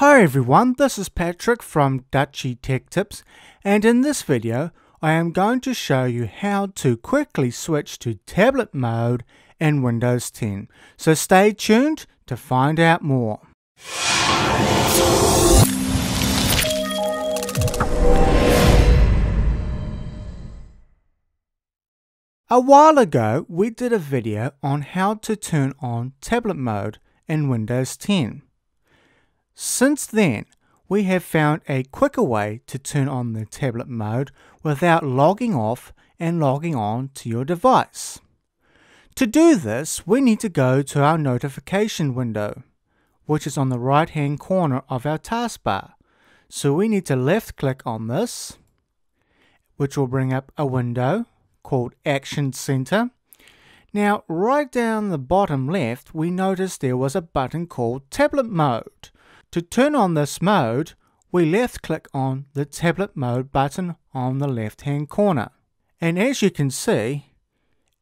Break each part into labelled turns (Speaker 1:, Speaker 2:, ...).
Speaker 1: Hi everyone, this is Patrick from Dutchy Tech Tips and in this video I am going to show you how to quickly switch to tablet mode in Windows 10. So stay tuned to find out more. A while ago we did a video on how to turn on tablet mode in Windows 10. Since then, we have found a quicker way to turn on the tablet mode without logging off and logging on to your device. To do this, we need to go to our notification window, which is on the right hand corner of our taskbar. So we need to left click on this, which will bring up a window called Action Center. Now, right down the bottom left, we notice there was a button called Tablet Mode. To turn on this mode, we left click on the tablet mode button on the left hand corner. And as you can see,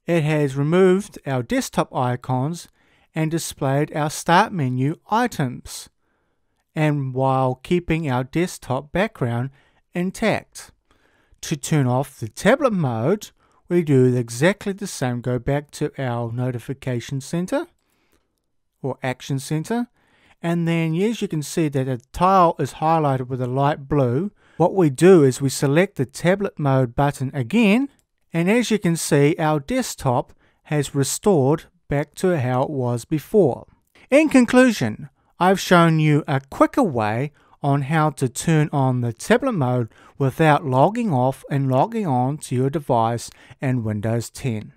Speaker 1: it has removed our desktop icons and displayed our start menu items, and while keeping our desktop background intact. To turn off the tablet mode, we do exactly the same. Go back to our notification center or action center and then as you can see that a tile is highlighted with a light blue. What we do is we select the tablet mode button again and as you can see our desktop has restored back to how it was before. In conclusion, I've shown you a quicker way on how to turn on the tablet mode without logging off and logging on to your device in Windows 10.